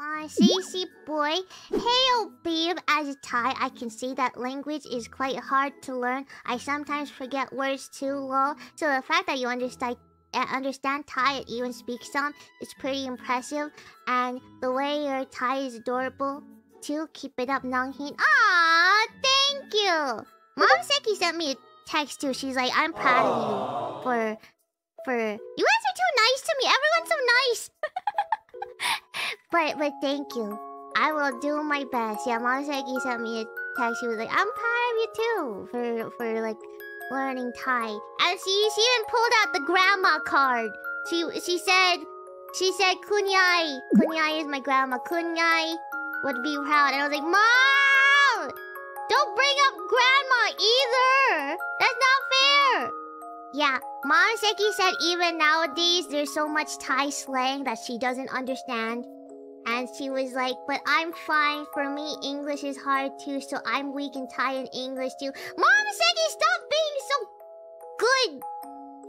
Uh, CC boy. Hey, oh babe. As a Thai, I can see that language is quite hard to learn. I sometimes forget words too, lol. So the fact that you understand uh, understand Thai and even speak some is pretty impressive. And the way your Thai is adorable too. Keep it up, Nonghin. Ah, thank you. Momseki sent me a text too. She's like, I'm proud of you for for you guys are too nice to me. Everyone's. But but thank you. I will do my best. Yeah, Momseki sent me a text. She was like, I'm proud of you too for for like learning Thai. And she she even pulled out the grandma card. She she said she said Kunyai. Kunyai is my grandma. Kunyai would be proud. And I was like, Mom! Don't bring up grandma either! That's not fair! Yeah, Momseki said even nowadays there's so much Thai slang that she doesn't understand. And she was like, but I'm fine. For me, English is hard too, so I'm weak in Thai and English too. Momseki, stop being so good!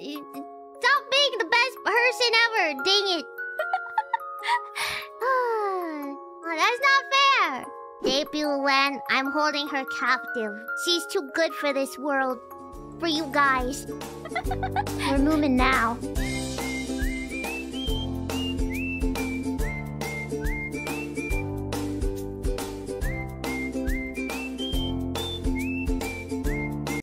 Stop being the best person ever! Dang it! oh, that's not fair! Debut Len, I'm holding her captive. She's too good for this world. For you guys. We're moving now.